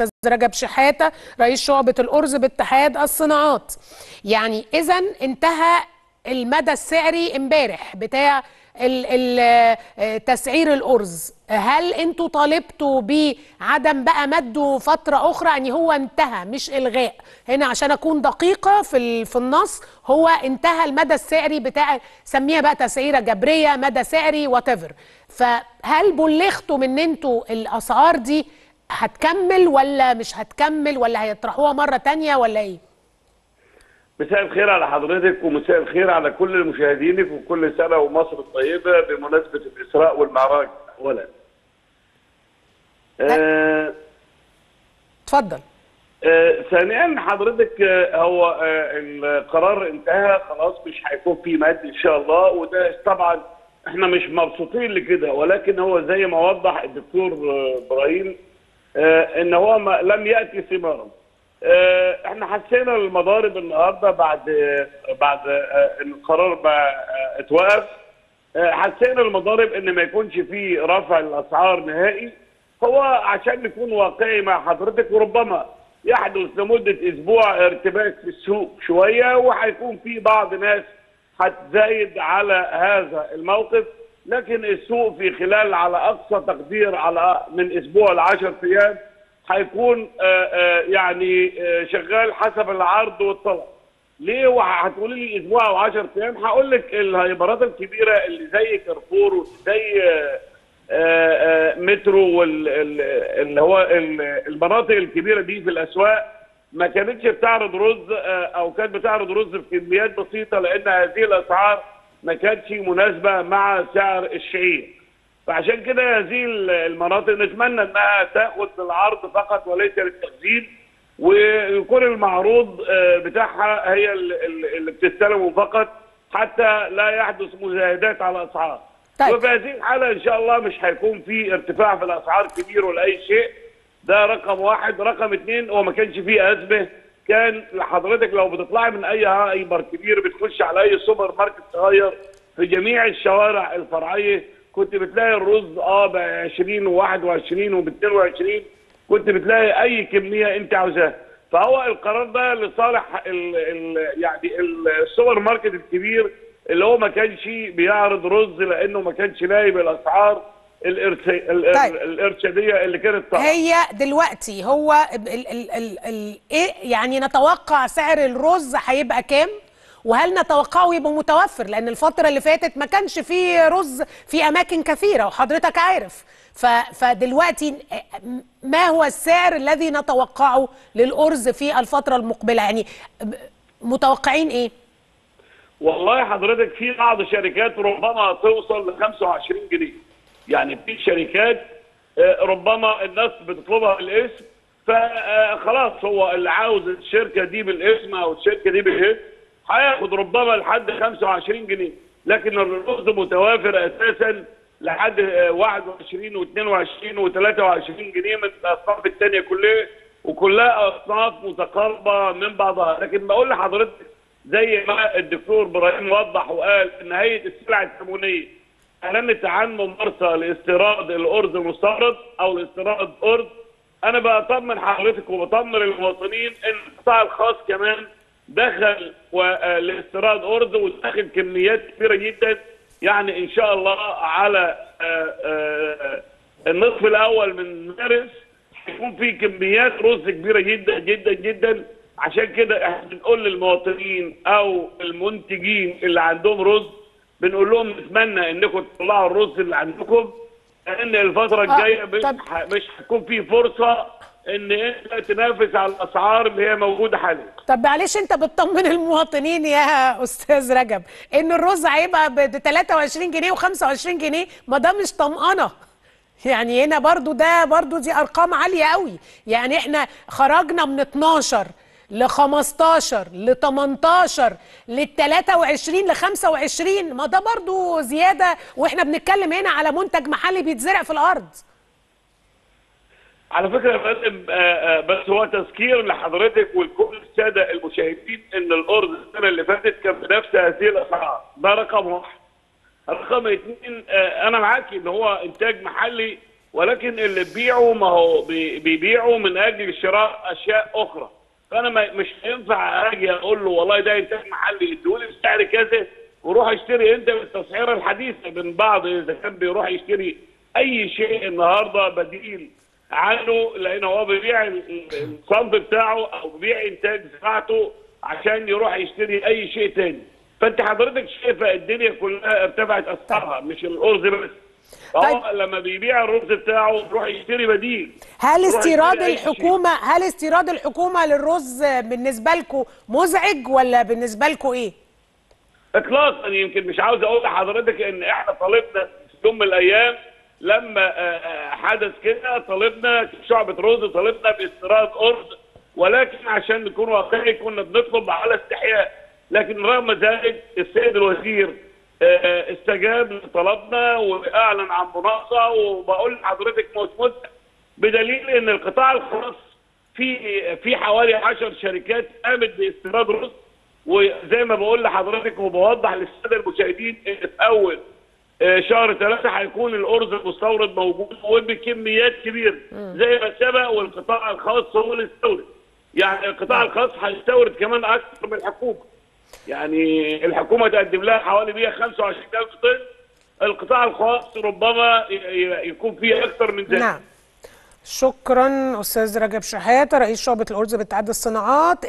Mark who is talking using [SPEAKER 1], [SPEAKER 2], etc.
[SPEAKER 1] الأستاذ رجب شحاتة رئيس شعبة الأرز باتحاد الصناعات. يعني اذا انتهى المدى السعري امبارح بتاع تسعير الأرز. هل أنتوا طالبتوا بعدم بقى مده فترة أخرى؟ يعني هو انتهى مش إلغاء. هنا عشان أكون دقيقة في في النص هو انتهى المدى السعري بتاع سميها بقى تسعيرة جبرية مدى سعري وات فهل بلغتوا من إن أنتوا الأسعار دي هتكمل ولا مش هتكمل ولا هيطرحوها مرة تانية ولا إيه؟
[SPEAKER 2] مساء الخير على حضرتك ومساء الخير على كل مشاهدينك وكل سنة ومصر الطيبة بمناسبة الإسراء والمعراج. اولا. آه
[SPEAKER 1] اتفضل.
[SPEAKER 2] آه ثانيا حضرتك آه هو آه القرار انتهى خلاص مش هيكون في مد إن شاء الله وده طبعا إحنا مش مبسوطين لكده ولكن هو زي ما وضح الدكتور آه، إبراهيم إن هو لم يأتي ثمارا. آه، إحنا حسينا المضارب النهارده بعد آه، بعد آه، ان القرار ما آه، اتوقف. آه، حسينا المضارب إن ما يكونش فيه رفع الأسعار نهائي. هو عشان نكون واقعي مع حضرتك وربما يحدث لمدة أسبوع ارتباك في السوق شوية وهيكون في بعض ناس هتزايد على هذا الموقف. لكن السوق في خلال على أقصى تقدير على من أسبوع ل 10 أيام هيكون آه، آه، يعني آه، شغال حسب العرض والطلب. ليه؟ وهتقولي لي أسبوع أو 10 أيام؟ هقول لك ال hyperات الكبيرة اللي زي كارفور وزي مترو وال- ال- اللي هو ال- المناطق الكبيرة دي في الأسواق ما كانتش بتعرض رز أو كانت بتعرض رز بكميات بسيطة لأن هذه الأسعار ما كانتش مناسبة مع سعر الشعير. فعشان كده هذه المناطق نتمنى إنها تأخذ العرض فقط وليس للتخزين ويكون المعروض آه، بتاعها هي ال- ال- اللي بتستلمه فقط حتى لا يحدث مزايدات على الأسعار.
[SPEAKER 1] طيب.
[SPEAKER 2] وفي هذه الحالة إن شاء الله مش هيكون في ارتفاع في الأسعار كبير ولا أي شيء. ده رقم واحد، رقم اثنين هو ما كانش فيه أزمة كان حضرتك لو بتطلعي من أي hyper كبير بتخش على أي سوبر ماركت صغير في جميع الشوارع الفرعية كنت بتلاقي الرز آه ب 20 و21 وب 22 كنت بتلاقي أي كمية أنت عاوزاها. فهو القرار ده لصالح ال ال يعني السوبر ماركت الكبير اللي هو ما كانش بيعرض رز لأنه ما كانش لاقي بالاسعار
[SPEAKER 1] طيب.
[SPEAKER 2] الارشاديه اللي كانت طالعة.
[SPEAKER 1] هي دلوقتي هو ال ال ال ال إيه؟ يعني نتوقع سعر الرز هيبقى كام؟ وهل نتوقعه يبقى متوفر؟ لأن الفترة اللي فاتت ما كانش فيه رز في أماكن كثيرة وحضرتك عارف. ف فدلوقتي ما هو السعر الذي نتوقعه للأرز في الفترة المقبلة؟ يعني متوقعين إيه؟
[SPEAKER 2] والله حضرتك في بعض الشركات ربما توصل ل 25 جنيه. يعني في شركات آه، ربما الناس بتطلبها بالاسم فخلاص هو اللي عاوز الشركة دي بالاسم أو الشركة دي بالاسم هياخد ربما لحد 25 جنيه. لكن الرز متوافر أساسا لحد آه، 21 و22 و23 جنيه من الأصناف الثانية كلها وكلها أصناف متقاربة من بعضها. لكن بقول لحضرتك زي ما الدكتور إبراهيم وضح وقال ان هيئه السلع التموينيه اعلنت عن ممارسه لاستيراد الارز المستورد أو لاستيراد ارز أنا بطمن حضرتك وبطمن المواطنين إن القطاع الخاص كمان دخل آه، لاستيراد ارز ودخل كميات كبيرة جدا. يعني إن شاء الله على آه، آه، النصف الأول من مارس هيكون في كميات رز كبيرة جدا جدا جدا. عشان كده إحنا بنقول للمواطنين أو المنتجين اللي عندهم رز بنقول لهم نتمنى انكم تطلعوا الرز اللي عندكم لأن الفترة الجاية مش مش هتكون في فرصة إن أنت تنافس على الأسعار اللي هي موجودة حاليا.
[SPEAKER 1] طب معلش أنت بتطمن المواطنين يا أستاذ رجب إن الرز هيبقى ب 23 جنيه و25 جنيه؟ ما ده مش طمأنة. يعني هنا برضو ده برضو دي أرقام عالية قوي يعني إحنا خرجنا من 12 ل 15 ل 18 لل 23 ل 25 ما ده برضو زيادة وإحنا بنتكلم هنا على منتج محلي بيتزرع في الأرض.
[SPEAKER 2] على فكرة يا فندم آه، آه، بس هو تذكير لحضرتك ولكل السادة المشاهدين إن الارز السنة اللي فاتت كان بنفس هذه الأسعار. ده رقم واحد. رقم اثنين آه، أنا معاك إن هو إنتاج محلي ولكن اللي بيبيعوا ما هو بي- بيبيعوا من أجل شراء أشياء أخرى. فانا مش هينفع أجي أقول له والله ده انتاج محلي ادولي بسعر كذا وروح اشتري انت بالتسعيره الحديثه من بعض اذا كان بيروح يشتري اي شيء النهارده بديل عنه لأن هو بيبيع ال- ال- الصنف بتاعه أو بيبيع انتاج زراعته عشان يروح يشتري اي شيء تاني. فانت حضرتك شايفة الدنيا كلها ارتفعت أسعارها مش الأرز بس.
[SPEAKER 1] طيب.
[SPEAKER 2] لما بيبيع الرز بتاعه يروح يشتري بديل
[SPEAKER 1] هل استيراد. الحكومة هل استيراد الحكومة للرز بالنسبة لكم مزعج ولا بالنسبة لكم إيه
[SPEAKER 2] اطلاقا يمكن مش عاوز أقول لحضرتك إن إحنا طالبنا في يوم من الأيام لما آه، آه، حدث كده طالبنا شعبة رز طالبنا باستيراد أرز ولكن عشان نكون واقعي كنا بنطلب على استحياء لكن رغم ذلك السيد الوزير استجاب لطلبنا وإعلن عن مناقصة وبقول لحضرتك مش مدة بدليل إن القطاع الخاص في في حوالي 10 شركات قامت باستيراد رز وزي ما بقول لحضرتك وبوضح للسادة المشاهدين في أول آه، شهر ثلاثة هيكون الأرز المستورد موجود وبكميات كبيرة زي ما سبق والقطاع الخاص هو اللي استورد. يعني القطاع الخاص هيستورد كمان أكثر من الحكومة. يعني الحكومة تقدم لها حوالي 125 ألف طن. القطاع الخاص ربما يكون فيه أكثر من ذلك
[SPEAKER 1] نعم. شكرا أستاذ رجب شحاتة رئيس شعبة الارز باتحاد الصناعات.